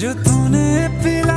जो तूने पिला